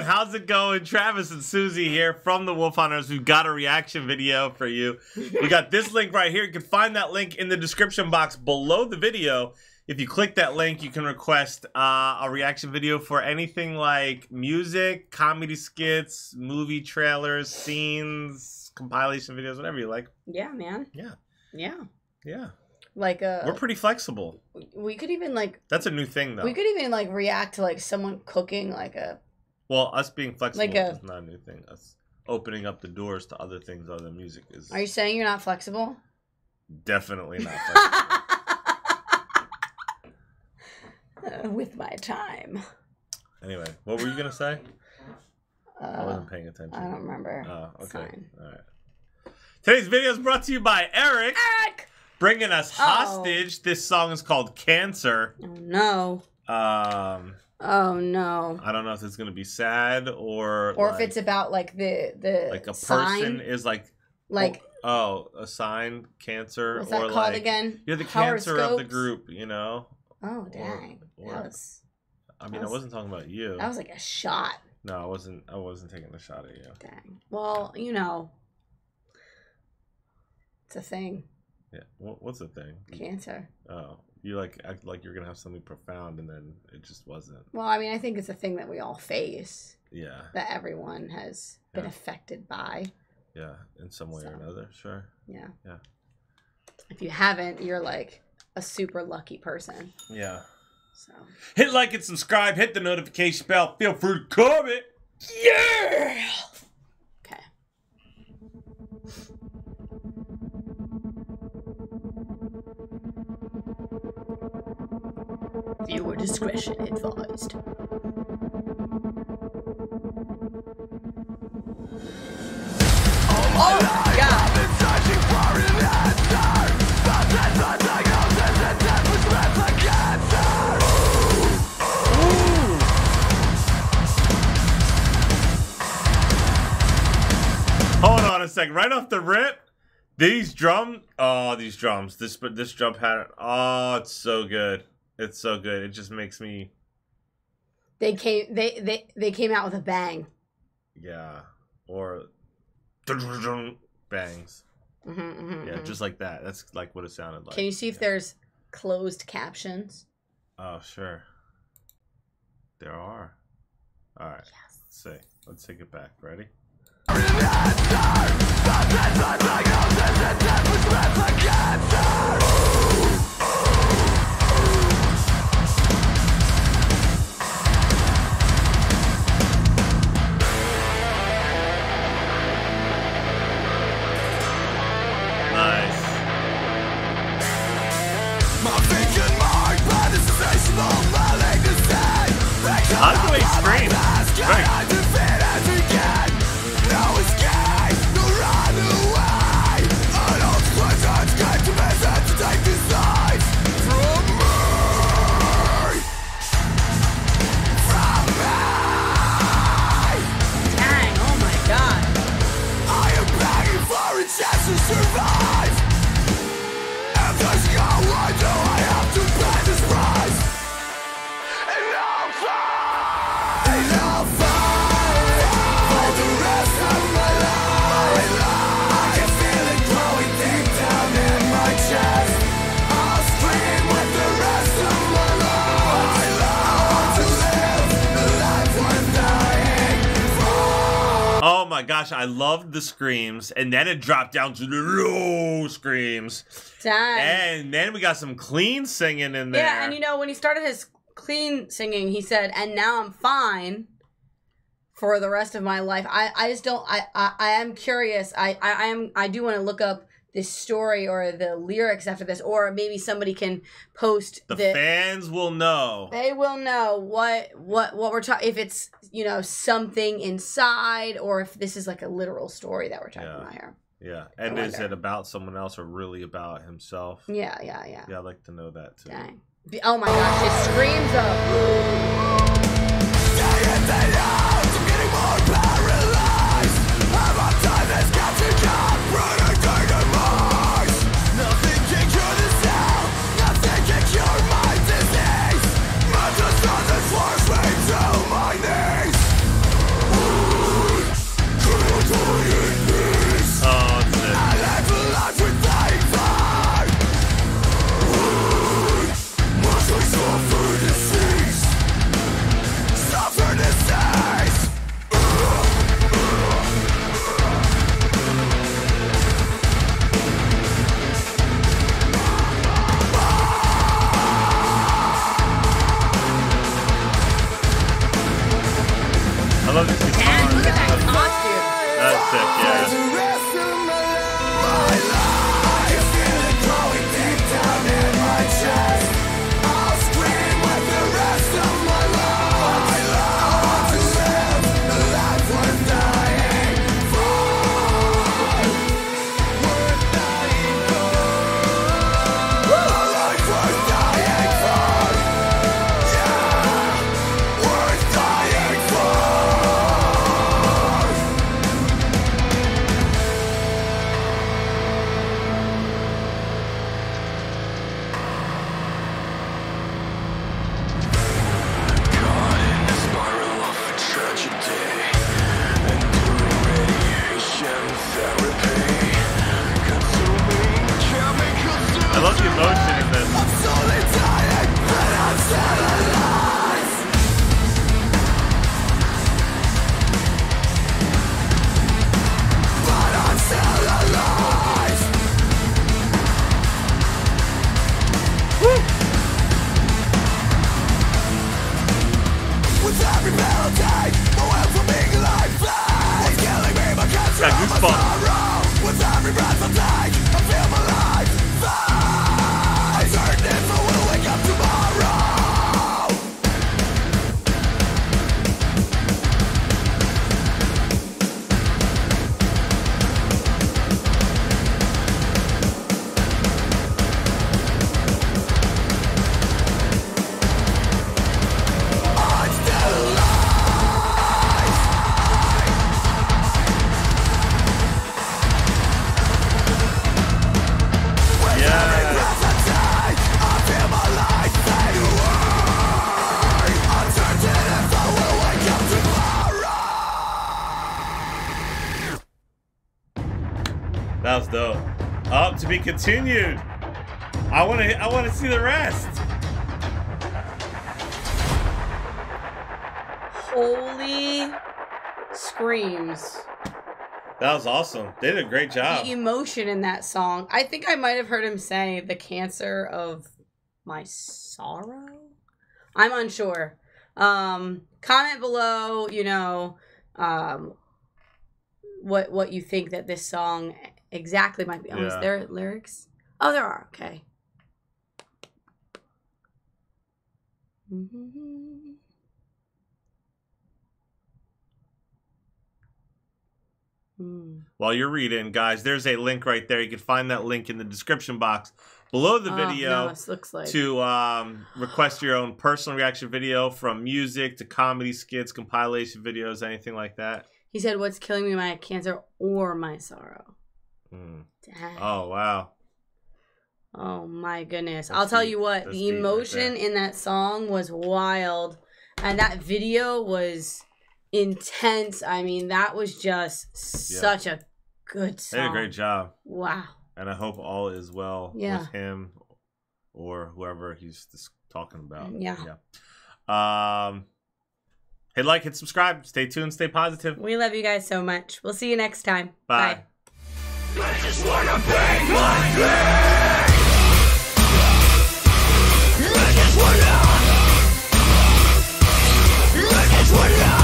how's it going? Travis and Susie here from the Wolf HunterZ. We've got a reaction video for you. We got this link right here. You can find that link in the description box below the video. If you click that link, you can request uh, a reaction video for anything like music, comedy skits, movie trailers, scenes, compilation videos, whatever you like. Yeah, man. Yeah, Yeah. yeah. Like uh We're pretty flexible. we could even like That's a new thing, though. we could even like react to like someone cooking like a Well, us being flexible Like a- is not a new thing. Us opening up the doors to other things other than music is Are you saying you're not flexible? definitely not flexible. Uh, with my time. anyway, what were you gonna say? I Uh, wasn't paying attention. I don't remember. Oh, okay. All right. Today's video is brought to you by Eric, Eric! bringing us Oh. hostage. This song is called Cancer. Oh no. Um, Oh no. I don't know if it's gonna be sad or Or like, if it's about like the the like a sign, person is like like oh, oh a sign cancer what's or that called like again? you're the cancer of the group. You know. Oh dang. or- that was I mean, That I was- wasn't talking about you. that was like a shot. No, I wasn't. I wasn't taking a shot at you. Dang. Well, you know. It's a thing. Yeah. What, what's the thing? Cancer. Oh, you like act like you're gonna have something profound, and then it just wasn't. Well, I mean, I think it's a thing that we all face, Yeah. that everyone has been Yeah. affected by. Yeah. In some way or another. Sure. Yeah. Yeah. If you haven't, you're like a super lucky person. Yeah. So. Hit like and subscribe. Hit the notification bell. Feel free to comment. Yeah. Viewer discretion advised. Hold on a second. Right off the rip, these drum. Oh, these drums. This but this drum pattern. Oh, it's so good. It's so good. It just makes me. They came. They they they came out with a bang. Yeah. Or. Bangs. hmm hmm Yeah, just like that. That's like what it sounded like. Can you see if Yeah. there's closed captions? Oh, sure. There are. All right. Yes. Let's see. Let's take it back. Ready? Like the gosh, I loved the screams, and then it dropped down to the low screams, Dang! and then we got some clean singing in there. Yeah, and you know when he started his clean singing, he said, "And now I'm fine for the rest of my life." I, I just don't. I, I, I am curious. I, I, I am. I do want to look up this story or the lyrics after this, or maybe somebody can post the the. fans will know. they will know what what what we're talking. If it's you know something inside, or if this is like a literal story that we're talking Yeah. about here. Yeah, and is it about someone else or really about himself? Yeah, yeah, yeah. Yeah, I'd like to know that too. Dang. Oh my gosh! It screams of. That was dope. Up to be continued. I want to. I want to see the rest. Holy screams. That was awesome. They did a great job. The emotion in that song. I think I might have heard him say the cancer of my sorrow. I'm unsure. Um, comment below, you know, um, what what you think that this song exactly might be. Oh, is Yeah. there lyrics? Oh, there are. Okay. Mhm. Hmm. While you're reading, guys, there's a link right there. You can find that link in the description box below the Oh, video. no, looks like to um, request your own personal reaction video from music to comedy skits, compilation videos, anything like that. he said, "What's killing me, my cancer or my sorrow." Dang. Oh wow! Oh my goodness. That's I'll tell deep. you what, That's the deep right emotion in that song was wild. And that video was intense. I mean, that was just Yeah. such a good song. They did a great job, Wow. and I hope all is well Yeah. with him or whoever he's just talking about. Yeah. Yeah. Um. Hit like, hit subscribe. Stay tuned. Stay positive. We love you guys so much. We'll see you next time. Bye. I just wanna be my thing. I just wanna. I just wanna.